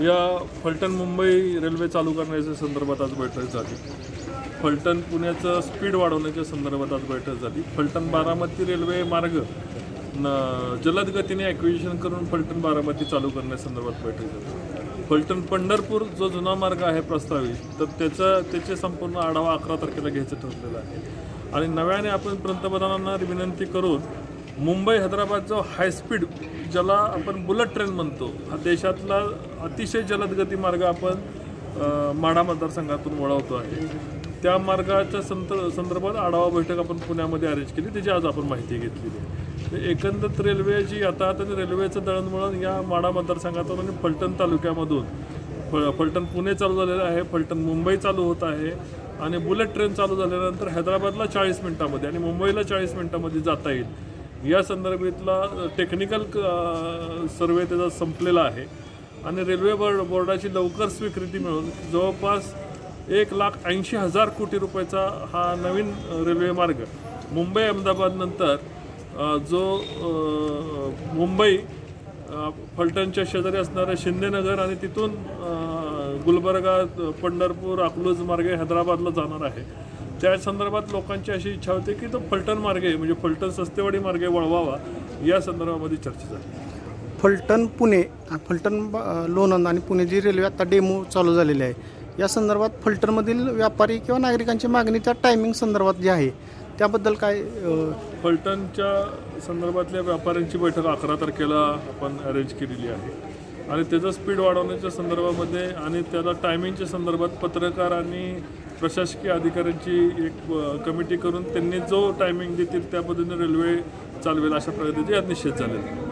या फलटण मुंबई रेल्वे चालू करण्याच्या संदर्भात आज बैठक झाली. फलटण पुण्याचं स्पीड वाढवण्याच्या संदर्भात आज बैठक झाली. फलटण बारामती रेल्वे मार्ग न जलद गतीने ॲक्विजिशन करून फलटण बारामती चालू करण्यासंदर्भात बैठक झाली. फलटण पंढरपूर जो जुना मार्ग आहे प्रस्तावित तर त्याचा त्याचे संपूर्ण आढावा अकरा तारखेला घ्यायचं ठरलेलं आहे. आणि नव्याने आपण पंतप्रधानांना विनंती करून मुंबई हैदराबाद जो हायस्पीड ज्याला आपण बुलेट ट्रेन म्हणतो. हा देशातला अतिशय जलदगती मार्ग आपण माढा मतदारसंघातून वळवतो आहे. त्या मार्गाच्या संत संदर्भात आढावा बैठक आपण पुण्यामध्ये अरेंज केली. त्याची आज आपण माहिती घेतलेली आहे. तर एकंदरीत रेल्वे जी आता आता रेल्वेचं दळणवळण या माढा मतदारसंघातून आणि फलटण तालुक्यामधून फ फलटण पुणे चालू झालेलं आहे फलटण मुंबई चालू होत आहे आणि बुलेट ट्रेन चालू झाल्यानंतर हैदराबादला चाळीस मिनिटामध्ये आणि मुंबईला चाळीस मिनिटामध्ये जाता येईल. या संदर्भातला टेक्निकल सर्वे त्याचा संपलेला आहे. आणि रेल्वे बोर्ड बोर्डाची लवकर स्वीकृती मिळून जवळपास एक लाख ऐंशी हजार कोटी रुपयाचा हा नवीन रेल्वे मार्ग मुंबई अहमदाबादनंतर जो मुंबई फलटणच्या शेजारी असणाऱ्या शिंदेनगर आणि तिथून गुलबर्गा पंढरपूर अकलूज मार्गे हैदराबादला जाणार आहे. त्या संदर्भात लोकांची अशी इच्छा होती की तो फलटण मार्गे म्हणजे फलटण सस्तेवाडी मार्गे वळवावा या संदर्भामध्ये चर्चा झाली. फलटण पुणे फलटण लोणंद आणि पुणे जी रेल्वे आता डेमो चालू झालेली आहे. या संदर्भात फलटणमधील व्यापारी किंवा नागरिकांची मागणी त्या टायमिंग संदर्भात जी आहे त्याबद्दल काय फलटणच्या संदर्भातल्या व्यापाऱ्यांची बैठक अकरा तारखेला आपण अरेंज केलेली आहे. आणि त्याचं स्पीड वाढवण्याच्या संदर्भामध्ये आणि त्याला टायमिंगच्या संदर्भात पत्रकार आणि प्रशासकीय अधिकाऱ्यांची एक कमिटी करून त्यांनी जो टायमिंग देतील त्या पद्धतीने रेल्वे चालवेल अशा प्रकारे यात निश्चित झालेलं आहे